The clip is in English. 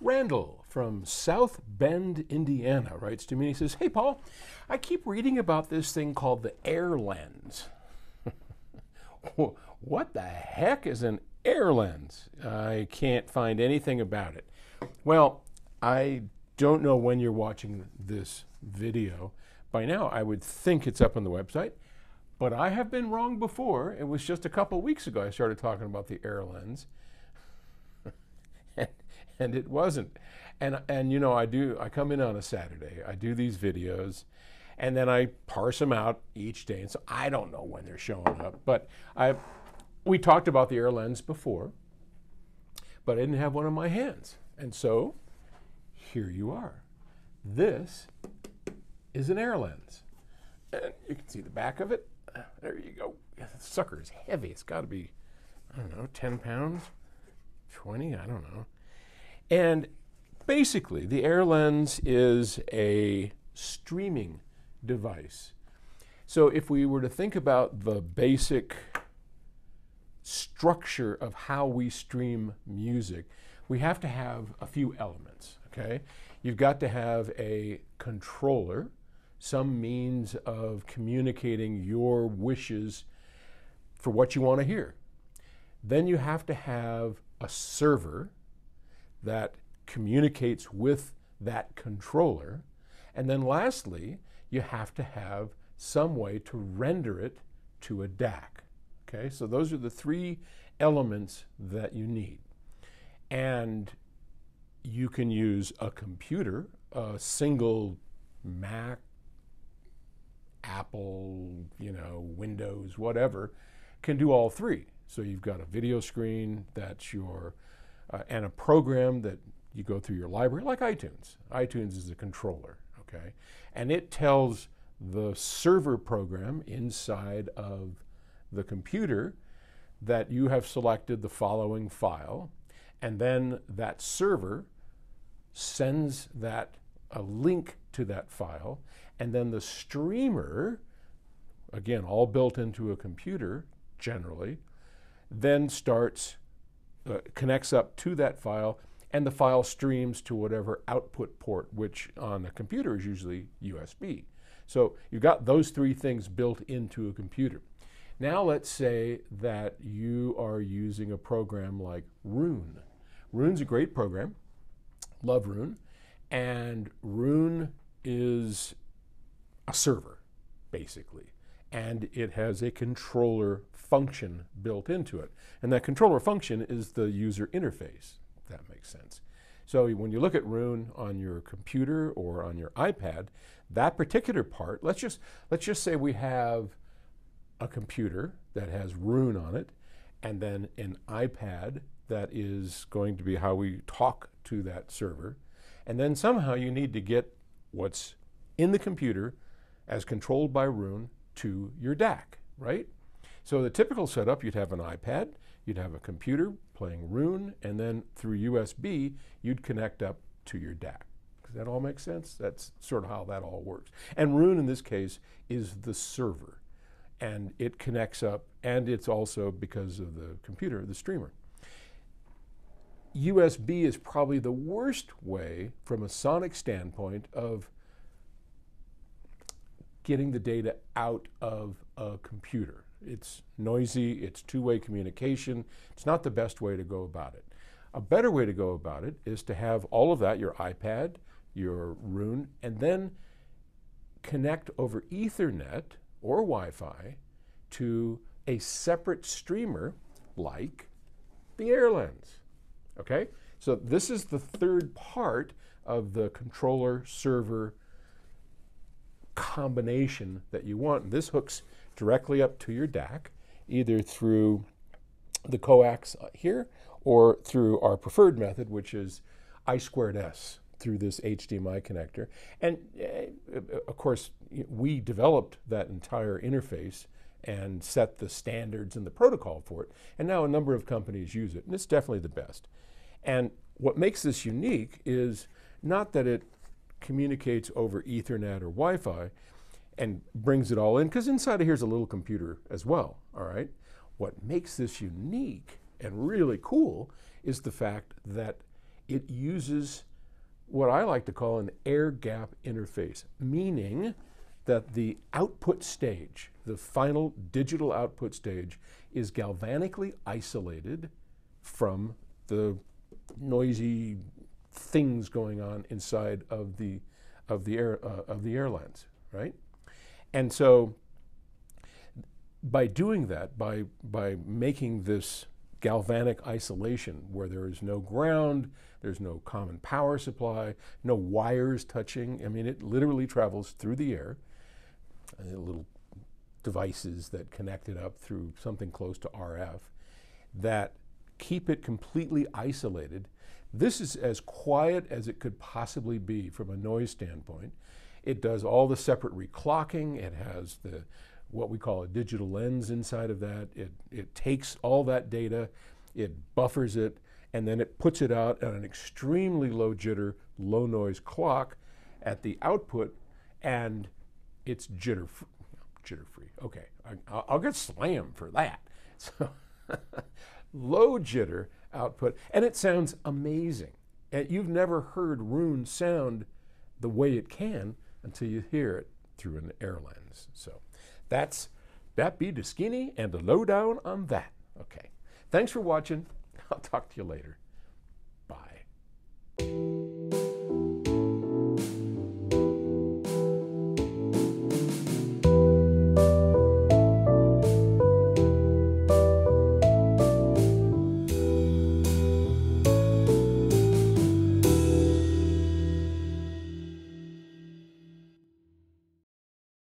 Randall from South Bend, Indiana writes to me. and He says, Hey, Paul, I keep reading about this thing called the AirLens. what the heck is an AirLens? I can't find anything about it. Well, I don't know when you're watching this video. By now, I would think it's up on the website, but I have been wrong before. It was just a couple weeks ago I started talking about the AirLens, and it wasn't. And, and you know, I do, I come in on a Saturday, I do these videos, and then I parse them out each day. And so I don't know when they're showing up, but I, we talked about the AirLens before, but I didn't have one in my hands. And so here you are. This is an AirLens. And you can see the back of it. There you go. The sucker is heavy. It's got to be, I don't know, 10 pounds, 20, I don't know. And basically, the AirLens is a streaming device. So if we were to think about the basic structure of how we stream music, we have to have a few elements, okay? You've got to have a controller, some means of communicating your wishes for what you want to hear. Then you have to have a server that communicates with that controller. And then lastly, you have to have some way to render it to a DAC. Okay, so those are the three elements that you need. And you can use a computer, a single Mac, Apple, you know, Windows, whatever, can do all three. So you've got a video screen that's your, uh, and a program that you go through your library, like iTunes. iTunes is a controller, okay? And it tells the server program inside of the computer that you have selected the following file, and then that server sends that a link to that file, and then the streamer, again, all built into a computer generally, then starts, uh, connects up to that file, and the file streams to whatever output port, which on a computer is usually USB. So you've got those three things built into a computer. Now let's say that you are using a program like Roon. Roon's a great program. Love Roon. And Roon is a server, basically. And it has a controller function built into it. And that controller function is the user interface, if that makes sense. So when you look at Roon on your computer or on your iPad, that particular part, let's just, let's just say we have a computer that has Roon on it, and then an iPad that is going to be how we talk to that server. And then somehow you need to get what's in the computer as controlled by Roon to your DAC, right? So the typical setup, you'd have an iPad, you'd have a computer playing Roon, and then through USB, you'd connect up to your DAC. Does that all make sense? That's sort of how that all works. And Roon in this case is the server and it connects up, and it's also because of the computer, the streamer. USB is probably the worst way from a sonic standpoint of getting the data out of a computer. It's noisy, it's two way communication, it's not the best way to go about it. A better way to go about it is to have all of that, your iPad, your Roon, and then connect over Ethernet or Wi Fi to a separate streamer like the AirLens. Okay? So this is the third part of the controller server combination that you want. And this hooks directly up to your DAC, either through the coax here or through our preferred method, which is I squared S through this HDMI connector. And uh, of course, we developed that entire interface and set the standards and the protocol for it. And now a number of companies use it, and it's definitely the best. And what makes this unique is not that it communicates over Ethernet or Wi Fi and brings it all in, because inside of here's a little computer as well, all right? What makes this unique and really cool is the fact that it uses what I like to call an air gap interface, meaning that the output stage, the final digital output stage, is galvanically isolated from the noisy things going on inside of the of the air uh, of the AirLens, right? And so by doing that, by by making this galvanic isolation where there is no ground, there's no common power supply, no wires touching. I mean, it literally travels through the air. Uh, little devices that connect it up through something close to RF that keep it completely isolated. This is as quiet as it could possibly be from a noise standpoint. It does all the separate reclocking. It has the what we call a digital lens inside of that. It, it takes all that data, it buffers it, and then it puts it out at an extremely low jitter, low noise clock at the output, and it's jitter free. Jitter free. Okay, I, I'll get slammed for that. So, low jitter output. And it sounds amazing. And you've never heard Roon sound the way it can until you hear it through an AirLens. So that's that be Deschini and the lowdown on that. Okay. Thanks for watching. I'll talk to you later. Bye.